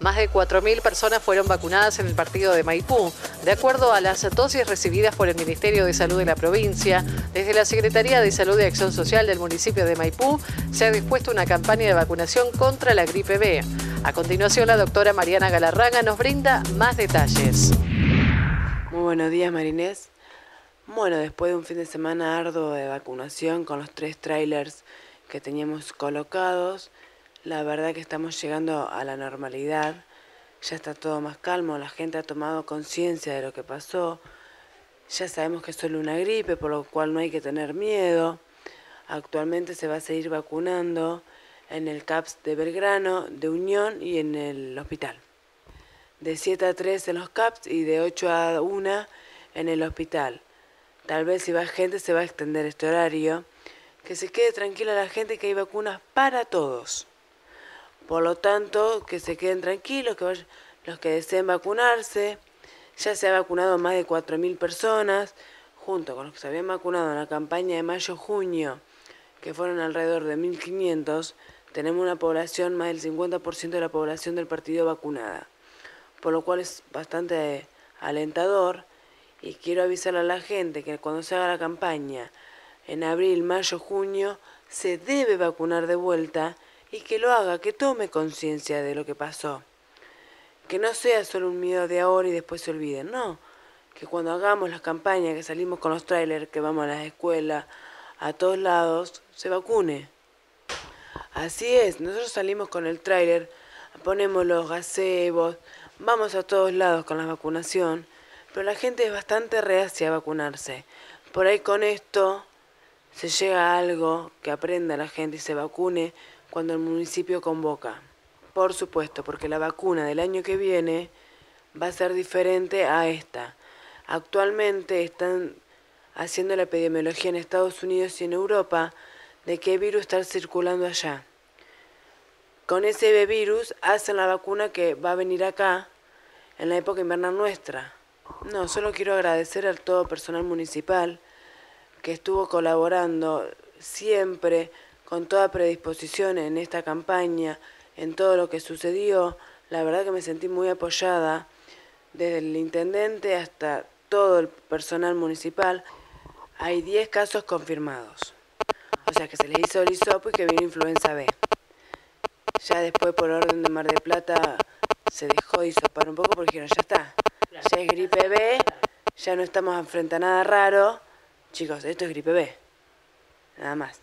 Más de 4.000 personas fueron vacunadas en el partido de Maipú. De acuerdo a las dosis recibidas por el Ministerio de Salud de la provincia, desde la Secretaría de Salud y Acción Social del municipio de Maipú se ha dispuesto una campaña de vacunación contra la gripe B. A continuación, la doctora Mariana Galarraga nos brinda más detalles. Muy buenos días, Marinés. Bueno, después de un fin de semana arduo de vacunación con los tres trailers que teníamos colocados, la verdad que estamos llegando a la normalidad, ya está todo más calmo, la gente ha tomado conciencia de lo que pasó, ya sabemos que es solo una gripe, por lo cual no hay que tener miedo. Actualmente se va a seguir vacunando en el CAPS de Belgrano, de Unión y en el hospital. De 7 a 3 en los CAPS y de 8 a 1 en el hospital. Tal vez si va gente se va a extender este horario. Que se quede tranquila la gente que hay vacunas para todos. Por lo tanto, que se queden tranquilos, que los que deseen vacunarse. Ya se ha vacunado más de 4.000 personas, junto con los que se habían vacunado en la campaña de mayo-junio, que fueron alrededor de 1.500. Tenemos una población, más del 50% de la población del partido vacunada. Por lo cual es bastante alentador. Y quiero avisarle a la gente que cuando se haga la campaña en abril, mayo, junio, se debe vacunar de vuelta y que lo haga, que tome conciencia de lo que pasó. Que no sea solo un miedo de ahora y después se olviden, no. Que cuando hagamos las campañas, que salimos con los trailers, que vamos a las escuelas, a todos lados, se vacune. Así es, nosotros salimos con el trailer, ponemos los gazebos, vamos a todos lados con la vacunación, pero la gente es bastante reacia a vacunarse. Por ahí con esto se llega a algo que aprenda la gente y se vacune cuando el municipio convoca. Por supuesto, porque la vacuna del año que viene va a ser diferente a esta. Actualmente están haciendo la epidemiología en Estados Unidos y en Europa de qué virus está circulando allá. Con ese virus hacen la vacuna que va a venir acá en la época invernal nuestra. No, solo quiero agradecer al todo personal municipal que estuvo colaborando siempre con toda predisposición en esta campaña, en todo lo que sucedió. La verdad que me sentí muy apoyada, desde el intendente hasta todo el personal municipal. Hay 10 casos confirmados. O sea que se les hizo el hisopo y que vino influenza B. Ya después, por orden de Mar de Plata, se dejó de un poco porque dijeron, ya está. Ya es gripe B, ya no estamos frente a nada raro. Chicos, esto es gripe B. Nada más.